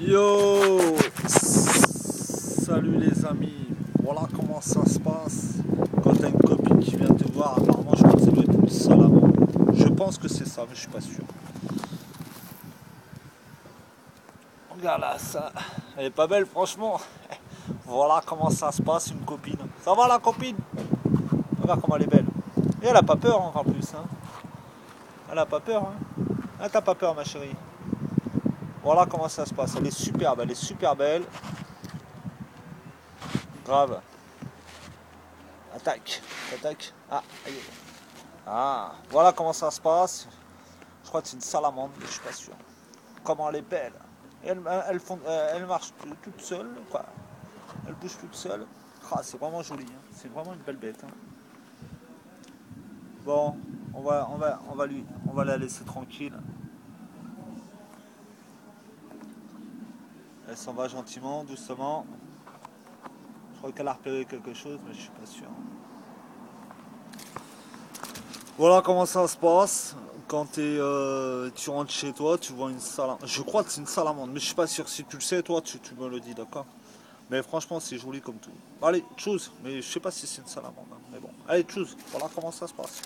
Yo Salut les amis, voilà comment ça se passe quand t'as une copine qui vient te voir. Apparemment, je crois que ça doit être salamandre. Je pense que c'est ça, mais je suis pas sûr. Regarde là, ça. Elle est pas belle, franchement. Voilà comment ça se passe, une copine. Ça va la copine? Regarde comment elle est belle. Et elle a pas peur encore plus. Hein. Elle a pas peur. Hein. Ah, t'as pas peur, ma chérie. Voilà comment ça se passe. Elle est superbe, elle est super belle. Grave. Attaque. Attaque. Ah. Ah, voilà comment ça se passe. Je crois que c'est une salamandre, mais je suis pas sûr. Comment elle est belle. Elle, elle, marche toute seule, quoi. Elle bouge toute seule. Ah, c'est vraiment joli. Hein. C'est vraiment une belle bête. Hein. Bon, on va, on va la laisser tranquille. Elle s'en va gentiment, doucement. Je crois qu'elle a repéré quelque chose, mais je suis pas sûr. Voilà comment ça se passe. Quand euh, tu rentres chez toi, tu vois une salamandre. Je crois que c'est une salamandre, mais je suis pas sûr. Si tu le sais, toi, tu, me le dis, d'accord? Mais franchement, c'est joli comme tout. Allez, chose. Mais je sais pas si c'est une salamandre. Hein. Mais bon, allez, chose. Voilà comment ça se passe.